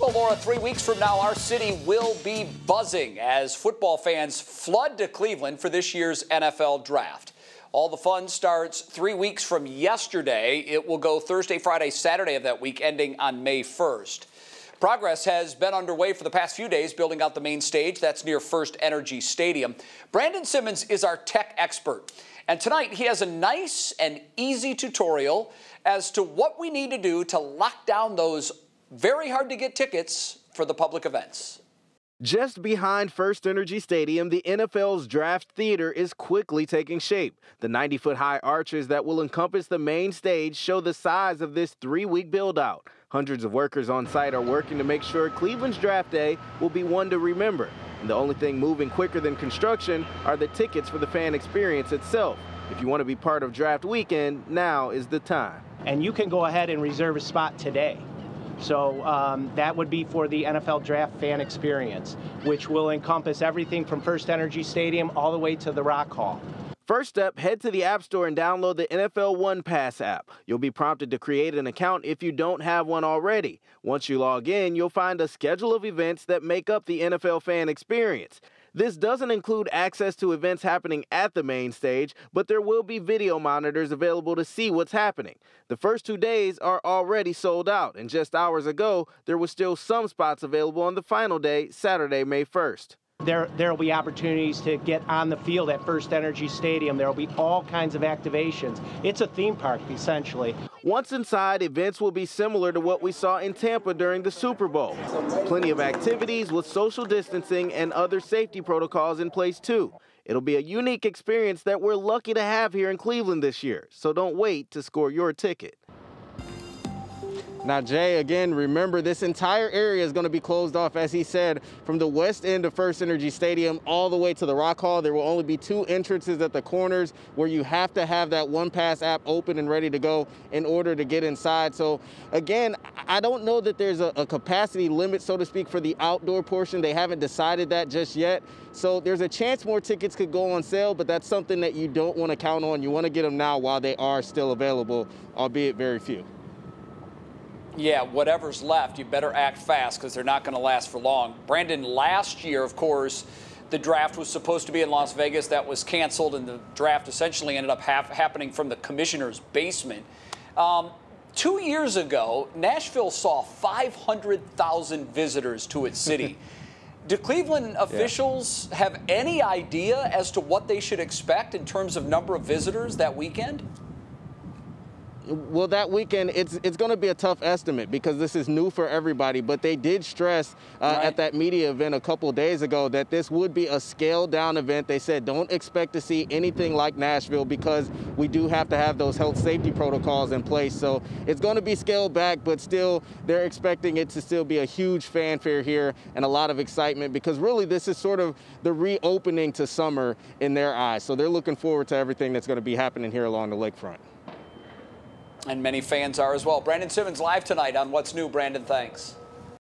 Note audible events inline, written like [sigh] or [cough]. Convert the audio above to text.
Well, Laura, three weeks from now, our city will be buzzing as football fans flood to Cleveland for this year's NFL draft. All the fun starts three weeks from yesterday. It will go Thursday, Friday, Saturday of that week, ending on May 1st. Progress has been underway for the past few days building out the main stage. That's near First Energy Stadium. Brandon Simmons is our tech expert. And tonight he has a nice and easy tutorial as to what we need to do to lock down those very hard to get tickets for the public events. Just behind First Energy Stadium, the NFL's draft theater is quickly taking shape. The 90 foot high arches that will encompass the main stage show the size of this three week build out. Hundreds of workers on site are working to make sure Cleveland's draft day will be one to remember. And the only thing moving quicker than construction are the tickets for the fan experience itself. If you want to be part of draft weekend, now is the time. And you can go ahead and reserve a spot today. So um, that would be for the NFL Draft fan experience, which will encompass everything from First Energy Stadium all the way to the Rock Hall. First up, head to the App Store and download the NFL One Pass app. You'll be prompted to create an account if you don't have one already. Once you log in, you'll find a schedule of events that make up the NFL fan experience. This doesn't include access to events happening at the main stage, but there will be video monitors available to see what's happening. The first two days are already sold out, and just hours ago, there were still some spots available on the final day, Saturday, May 1st. There, there will be opportunities to get on the field at First Energy Stadium. There will be all kinds of activations. It's a theme park, essentially. Once inside, events will be similar to what we saw in Tampa during the Super Bowl. Plenty of activities with social distancing and other safety protocols in place, too. It'll be a unique experience that we're lucky to have here in Cleveland this year, so don't wait to score your ticket. Now, Jay, again, remember this entire area is going to be closed off, as he said, from the west end of First Energy Stadium all the way to the Rock Hall. There will only be two entrances at the corners where you have to have that One Pass app open and ready to go in order to get inside. So, again, I don't know that there's a, a capacity limit, so to speak, for the outdoor portion. They haven't decided that just yet. So, there's a chance more tickets could go on sale, but that's something that you don't want to count on. You want to get them now while they are still available, albeit very few yeah, whatever's left, you better act fast because they're not going to last for long. Brandon, last year, of course, the draft was supposed to be in Las Vegas. That was canceled, and the draft essentially ended up happening from the commissioner's basement. Um, two years ago, Nashville saw 500,000 visitors to its city. [laughs] Do Cleveland officials yeah. have any idea as to what they should expect in terms of number of visitors that weekend? Well, that weekend, it's it's going to be a tough estimate because this is new for everybody. But they did stress uh, right. at that media event a couple days ago that this would be a scaled down event. They said don't expect to see anything like Nashville because we do have to have those health safety protocols in place. So it's going to be scaled back, but still, they're expecting it to still be a huge fanfare here and a lot of excitement because really this is sort of the reopening to summer in their eyes. So they're looking forward to everything that's going to be happening here along the lakefront. And many fans are as well. Brandon Simmons live tonight on What's New. Brandon, thanks.